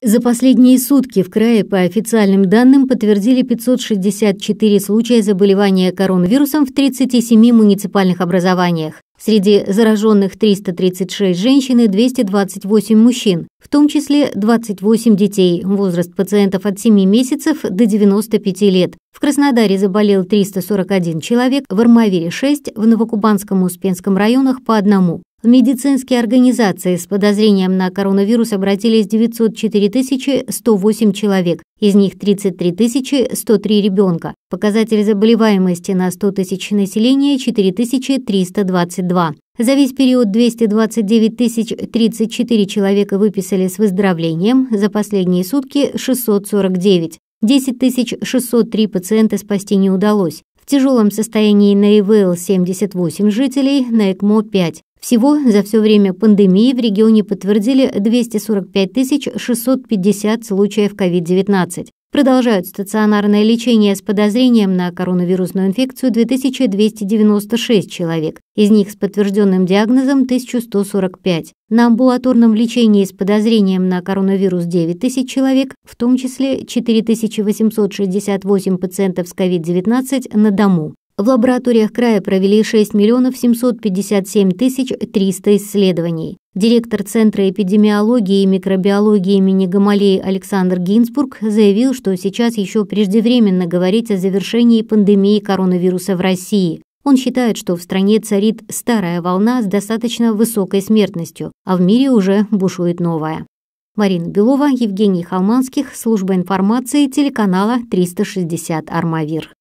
За последние сутки в крае по официальным данным подтвердили 564 случая заболевания коронавирусом в 37 муниципальных образованиях. Среди зараженных 336 женщин и 228 мужчин, в том числе 28 детей, возраст пациентов от 7 месяцев до 95 лет. В Краснодаре заболел 341 человек, в Армавире 6, в Новокубанском и Успенском районах по одному. В медицинские организации с подозрением на коронавирус обратились 904 108 человек, из них 33 103 ребенка. Показатель заболеваемости на 100 тысяч населения 4322. За весь период 229 034 человека выписали с выздоровлением, за последние сутки 649. 10 603 пациента спасти не удалось. В тяжелом состоянии на ИВЛ 78 жителей, на ЭКМО 5. Всего за все время пандемии в регионе подтвердили 245 650 случаев COVID-19. Продолжают стационарное лечение с подозрением на коронавирусную инфекцию 2296 человек, из них с подтвержденным диагнозом 1145. На амбулаторном лечении с подозрением на коронавирус 9000 человек, в том числе 4868 пациентов с COVID-19 на дому. В лабораториях края провели 6 миллионов 757 тысяч 300 исследований. Директор Центра эпидемиологии и микробиологии имени Гамалеи Александр Гинзбург заявил, что сейчас еще преждевременно говорить о завершении пандемии коронавируса в России. Он считает, что в стране царит старая волна с достаточно высокой смертностью, а в мире уже бушует новая. Марина Белова, Евгений Халманских, служба информации телеканала 360 «Армавир».